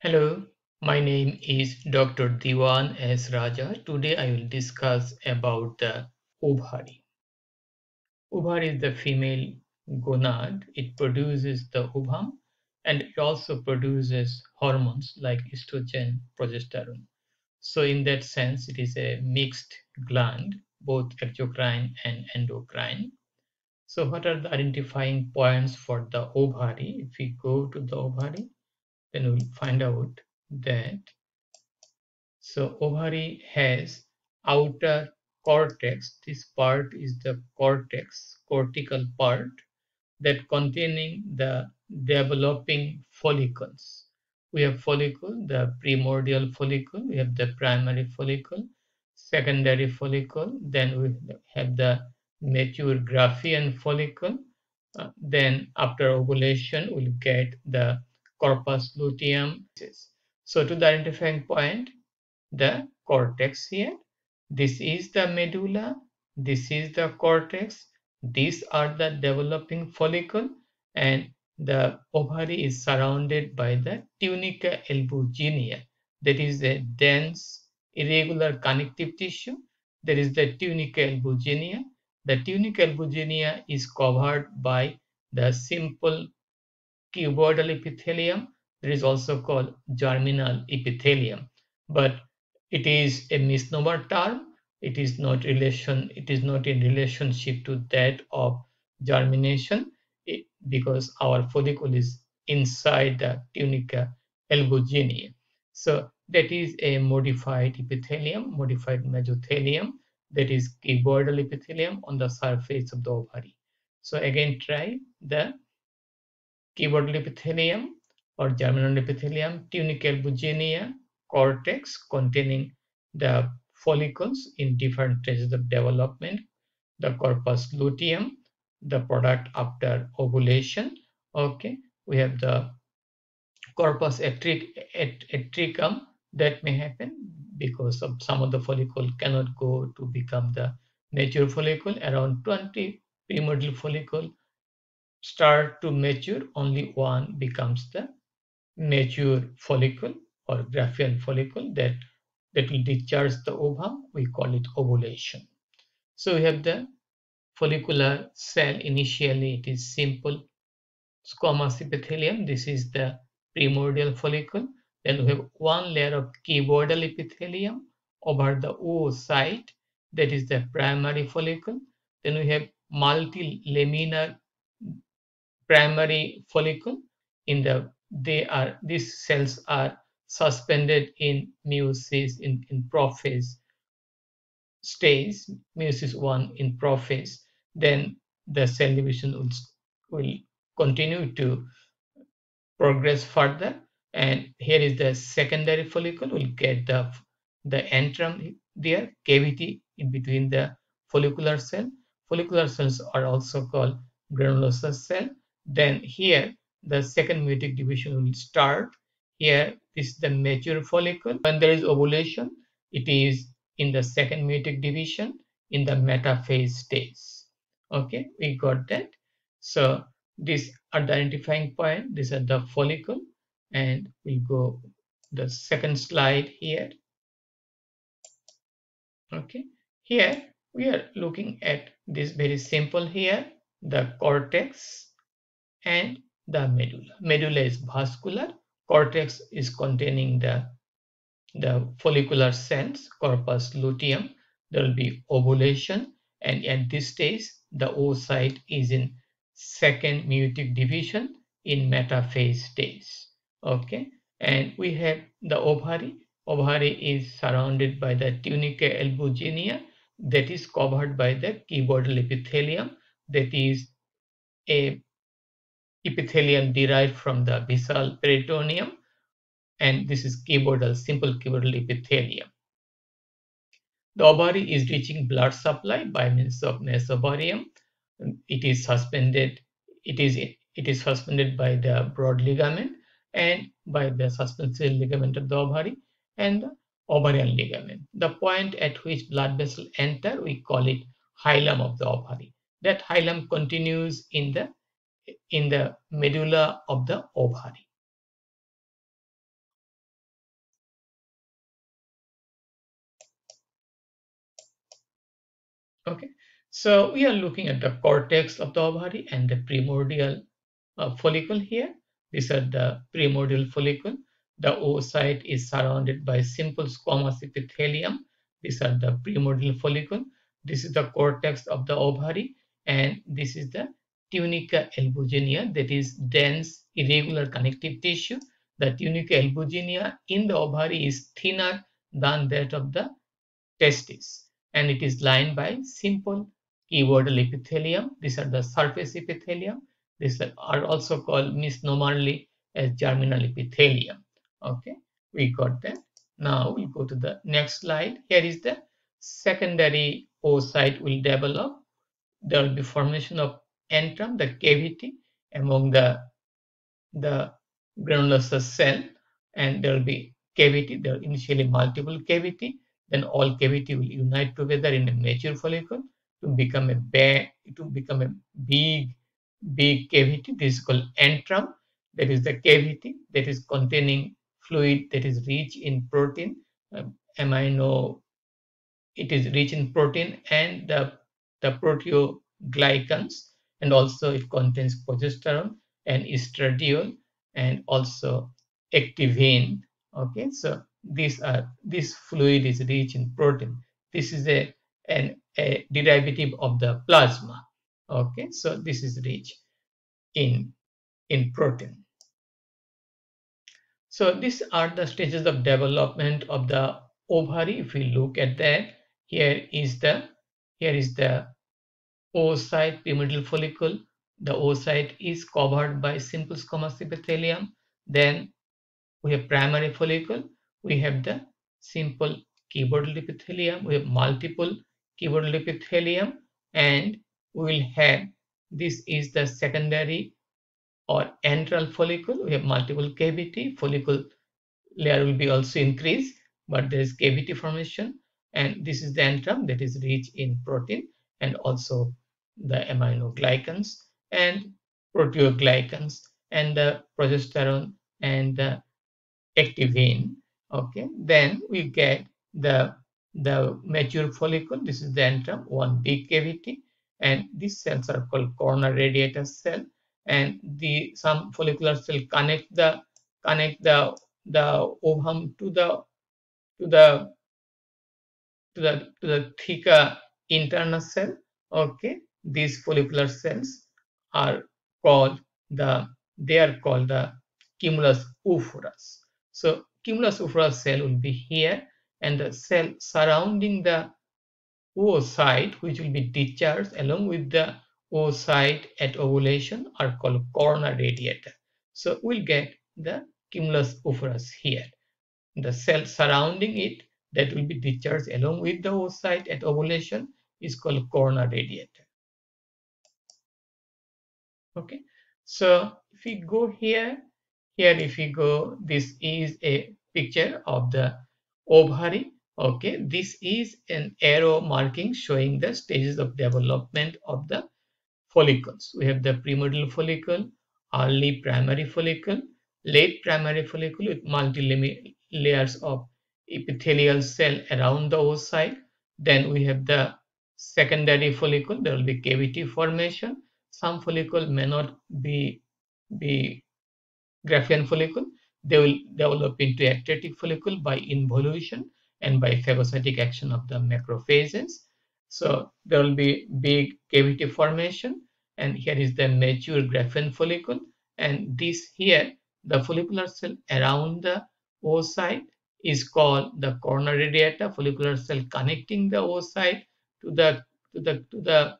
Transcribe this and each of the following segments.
Hello, my name is Dr. Dewan S. Raja. Today I will discuss about the ovary. Ovary is the female gonad. It produces the ovum and it also produces hormones like estrogen, progesterone. So in that sense, it is a mixed gland, both exocrine and endocrine. So what are the identifying points for the ovary? If we go to the ovary, then we'll find out that so ovary has outer cortex. This part is the cortex cortical part that containing the developing follicles. We have follicle the primordial follicle we have the primary follicle secondary follicle then we have the mature Graafian follicle uh, then after ovulation we'll get the corpus luteum. So to the identifying point, the cortex here, this is the medulla, this is the cortex, these are the developing follicle and the ovary is surrounded by the tunica albuginea that is a dense irregular connective tissue. There is the tunica albuginea the tunica albuginea is covered by the simple cuboidal epithelium. There is also called germinal epithelium, but it is a misnomer term. It is not relation. It is not in relationship to that of germination because our follicle is inside the tunica albuginea. So that is a modified epithelium, modified mesothelium that is cuboidal epithelium on the surface of the ovary. So again try the cuboidal epithelium or germinal epithelium, tunica albuginea, cortex containing the follicles in different stages of development, the corpus luteum, the product after ovulation. Okay, we have the corpus atreticum that may happen because of some of the follicle cannot go to become the mature follicle. Around 20 primordial follicle start to mature, only one becomes the mature follicle or Graafian follicle that, that will discharge the ovum. We call it ovulation. So we have the follicular cell. Initially, it is simple squamous epithelium. This is the primordial follicle. Then we have one layer of cuboidal epithelium over the oocyte. That is the primary follicle. Then we have multilaminar primary follicle in the they are these cells are suspended in meiosis in, in prophase stage meiosis 1 in prophase. Then the cell division will, will continue to progress further. And here is the secondary follicle. Will get the the antrum there cavity in between the follicular cell. Follicular cells are also called granulosa cell then here the second meiotic division will start. Here this is the mature follicle. When there is ovulation, it is in the second meiotic division in the metaphase stage. Okay, we got that. So this are the identifying point. These are the follicle and we go the second slide here. Okay, here we are looking at this very simple here, the cortex and the medulla. Medulla is vascular, cortex is containing the, the follicular cells, corpus luteum. There will be ovulation and at this stage the oocyte is in second meiotic division in metaphase stage. Okay, and we have the ovary. Ovary is surrounded by the tunica albuginea that is covered by the cuboidal epithelium that is a epithelium derived from the basal peritoneum and this is cuboidal, simple cuboidal epithelium. The ovary is reaching blood supply by means of mesothelium. It is suspended. It is it is suspended by the broad ligament and by the suspensory ligament of the ovary and the ovarian ligament. The point at which blood vessel enter, we call it hilum of the ovary. That hilum continues in the in the medulla of the ovary. Okay, so we are looking at the cortex of the ovary and the primordial uh, follicle here. These are the primordial follicle. The oocyte is surrounded by simple squamous epithelium. These are the primordial follicle. This is the cortex of the ovary and this is the tunica albuginea that is dense irregular connective tissue. The tunica albuginea in the ovary is thinner than that of the testis and it is lined by simple cuboidal epithelium. These are the surface epithelium. These are also called misnomerly as germinal epithelium. Okay, we got that. Now we go to the next slide. Here is the secondary oocyte will develop. There will be formation of antrum, the cavity among the the granulosa cell, and there will be cavity. There are initially multiple cavity then all cavity will unite together in a mature follicle to become a big, to become a big, big cavity. This is called antrum. That is the cavity that is containing fluid that is rich in protein, uh, amino. It is rich in protein and the, the proteoglycans, and also it contains progesterone and estradiol, and also activin. Okay, so this are this fluid is rich in protein. This is a an a derivative of the plasma. Okay, so this is rich in in protein. So these are the stages of development of the ovary. If we look at that, here is the here is the oocyte primordial follicle. The oocyte is covered by simple squamous epithelium. Then we have primary follicle we have the simple cuboidal epithelium, we have multiple cuboidal epithelium, and we will have this is the secondary or antral follicle. We have multiple cavity, follicle layer will be also increased, but there is cavity formation, and this is the antrum that is rich in protein and also the aminoglycans and proteoglycans and the progesterone and the activin okay? Then we get the the mature follicle. This is the antrum one big cavity. And these cells are called corona radiata cell. And the some follicular cell connect the connect the the ovum to the to the to the to the theca internal cell okay these follicular cells are called the they are called the cumulus oophoros so cumulus oophoros cell will be here and the cell surrounding the oocyte which will be discharged along with the oocyte at ovulation are called corona radiata. So we'll get the cumulus oophoros here. The cell surrounding it that will be discharged along with the oocyte at ovulation is called corona radiata. Okay, so if we go here here if we go this is a picture of the ovary okay this is an arrow marking showing the stages of development of the follicles. We have the primordial follicle early primary follicle late primary follicle with multi layers of epithelial cell around the oocyte. Then we have the secondary follicle there will be cavity formation. Some follicle may not be be Graafian follicle, they will develop into atretic follicle by involution and by phagocytic action of the macrophages. So there will be big cavity formation and here is the mature Graafian follicle. And this here the follicular cell around the oocyte is called the corona radiata follicular cell connecting the oocyte to the to the to the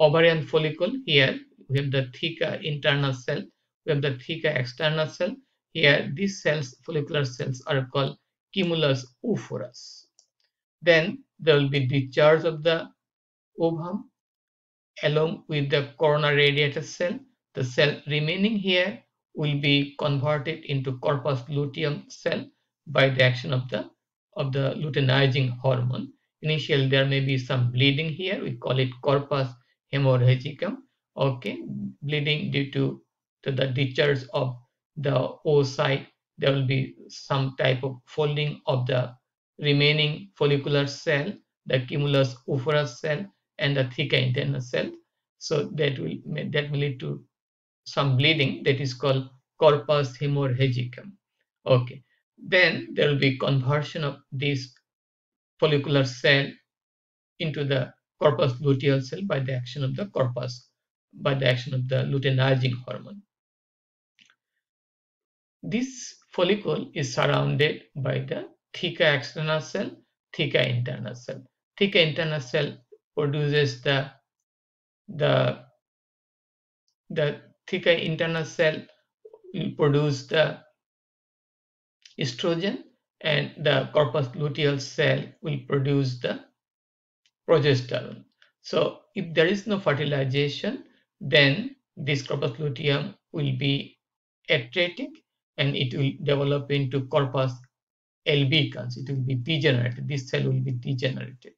ovarian follicle here we have the theca internal cell we have the theca external cell. Here, these cells, follicular cells, are called cumulus oophoros. Then there will be discharge of the ovum along with the corona radiata cell. The cell remaining here will be converted into corpus luteum cell by the action of the of the luteinizing hormone. Initially, there may be some bleeding here. We call it corpus hemorrhagicum. Okay, bleeding due to to the discharge of the oocyte, there will be some type of folding of the remaining follicular cell, the cumulus oophoros cell, and the theca interna cell. So that will that will lead to some bleeding that is called corpus hemorrhagicum. Okay, then there will be conversion of this follicular cell into the corpus luteal cell by the action of the corpus, by the action of the luteinizing hormone. This follicle is surrounded by the theca external cell, theca internal cell. Theca internal cell produces the the the theca internal cell will produce the estrogen and the corpus luteal cell will produce the progesterone. So if there is no fertilization, then this corpus luteum will be atretic and it will develop into corpus albicans. It will be degenerated. This cell will be degenerated.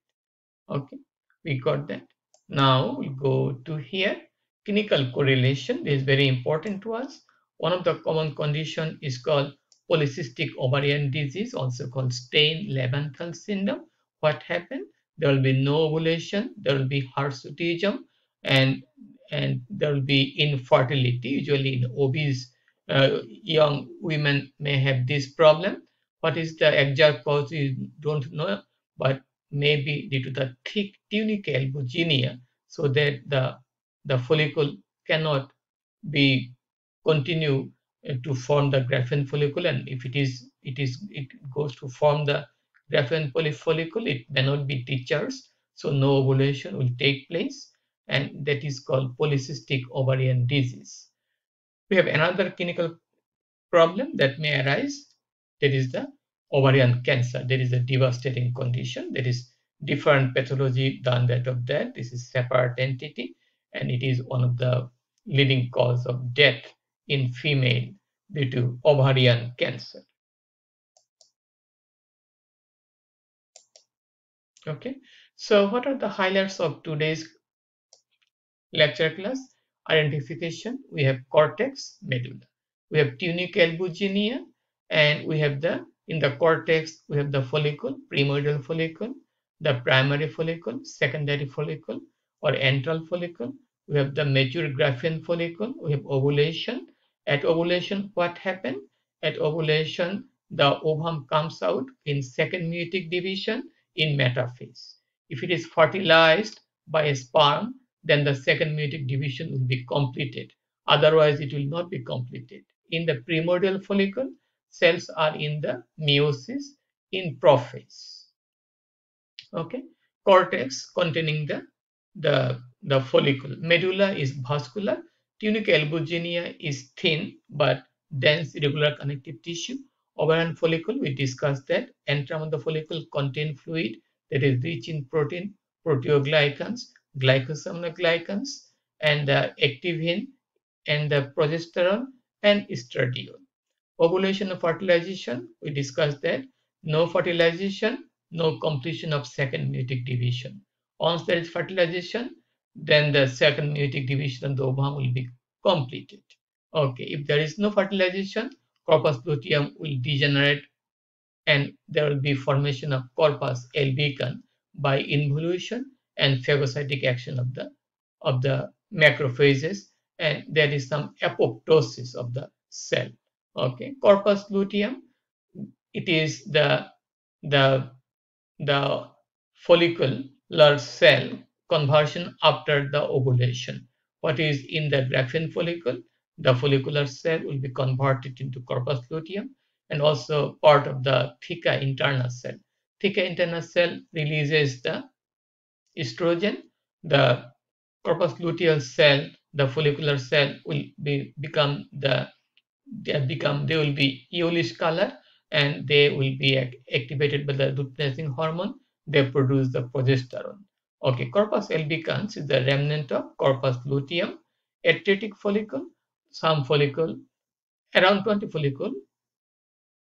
Okay, we got that. Now we go to here. Clinical correlation is very important to us. One of the common condition is called polycystic ovarian disease, also called Stein-Leventhal syndrome. What happened? There will be no ovulation, there will be hirsutism, and and there will be infertility. Usually in obese uh, young women may have this problem. What is the exact cause? You don't know, but maybe due to the thick tunica albuginea, so that the the follicle cannot be continue to form the Graafian follicle and if it is it is it goes to form the Graafian follicle it may not be discharged so no ovulation will take place and that is called polycystic ovarian disease. We have another clinical problem that may arise that is the ovarian cancer. There is a devastating condition. There is different pathology than that of that this is separate entity and it is one of the leading cause of death in female due to ovarian cancer. Okay, so what are the highlights of today's lecture class? Identification, we have cortex, medulla. We have tunica albuginea and we have the, in the cortex, we have the follicle, primordial follicle, the primary follicle, secondary follicle or antral follicle. We have the mature Graafian follicle, we have ovulation, at ovulation, what happened? At ovulation, the ovum comes out in second meiotic division in metaphase. If it is fertilized by a sperm, then the second meiotic division will be completed. Otherwise, it will not be completed. In the primordial follicle, cells are in the meiosis in prophase. Okay, cortex containing the the the follicle. Medulla is vascular Tunica albuginea is thin but dense irregular connective tissue. Ovarian follicle, we discussed that. Antrum of the follicle contain fluid that is rich in protein, proteoglycans, glycosaminoglycans, and the activin and the progesterone and estradiol. Ovulation and fertilization, we discussed that. No fertilization, no completion of second meiotic division. Once there is fertilization, then the second meiotic division of the ovum will be completed. Okay, if there is no fertilization, corpus luteum will degenerate and there will be formation of corpus albicans by involution and phagocytic action of the of the macrophages and there is some apoptosis of the cell okay corpus luteum it is the the the follicular cell conversion after the ovulation. What is in the Graafian follicle? The follicular cell will be converted into corpus luteum and also part of the theca interna cell. Theca interna cell releases the estrogen. The corpus luteal cell, the follicular cell will be become the they become they will be yellowish color and they will be activated by the luteinizing hormone. They produce the progesterone. Okay, corpus albicans is the remnant of corpus luteum, atretic follicle, some follicle, around 20 follicle,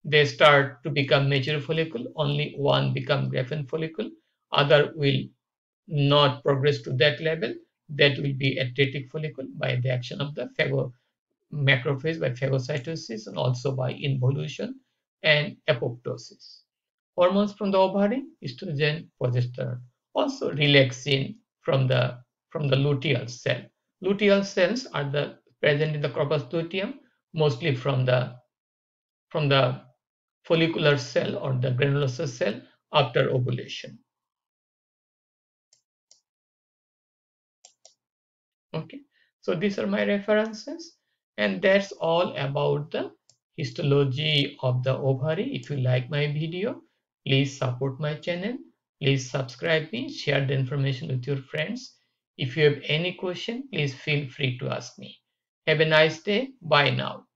they start to become mature follicle, only one become Graafian follicle, other will not progress to that level, that will be atretic follicle by the action of the phago macrophage by phagocytosis and also by involution and apoptosis. Hormones from the ovary, estrogen, progesterone also relaxin from the from the luteal cell. Luteal cells are the present in the corpus luteum mostly from the from the follicular cell or the granulosa cell after ovulation. Okay, so these are my references and that's all about the histology of the ovary. If you like my video, please support my channel. Please subscribe me, share the information with your friends. If you have any question, please feel free to ask me. Have a nice day. Bye now.